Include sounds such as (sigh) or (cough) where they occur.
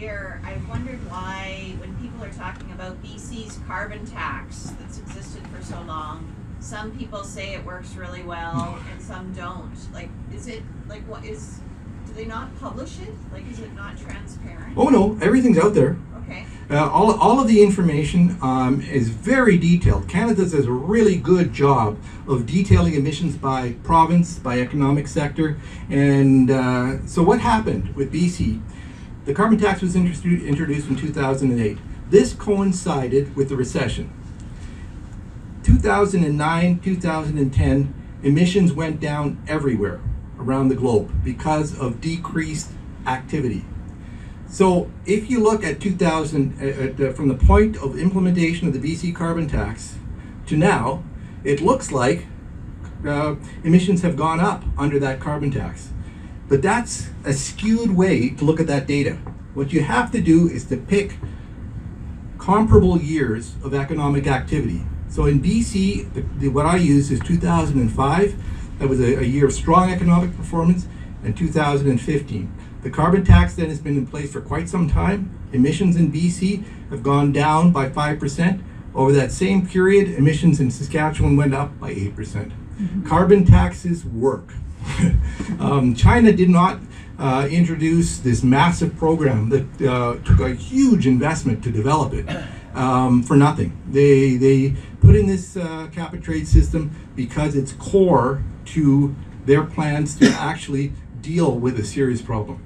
year, I've wondered why, when people are talking about BC's carbon tax that's existed for so long, some people say it works really well (laughs) and some don't. Like, is it, like, what is, do they not publish it? Like, is it not transparent? Oh no, everything's out there. Okay, Uh, all, all of the information um, is very detailed. Canada does a really good job of detailing emissions by province, by economic sector. And uh, so, what happened with BC? The carbon tax was introduced in 2008. This coincided with the recession. 2009, 2010, emissions went down everywhere around the globe because of decreased activity. So if you look at 2000, uh, at, uh, from the point of implementation of the BC carbon tax to now, it looks like uh, emissions have gone up under that carbon tax. But that's a skewed way to look at that data. What you have to do is to pick comparable years of economic activity. So in BC, the, the, what I use is 2005. That was a, a year of strong economic performance, and 2015. The carbon tax then has been in place for quite some time. Emissions in BC have gone down by 5%. Over that same period, emissions in Saskatchewan went up by 8%. Percent Carbon taxes work. (laughs) um, China did not uh, introduce this massive program that uh, took a huge investment to develop it um, for nothing. They, they put in this uh, cap and trade system because it's core to their plans to actually deal with a serious problem.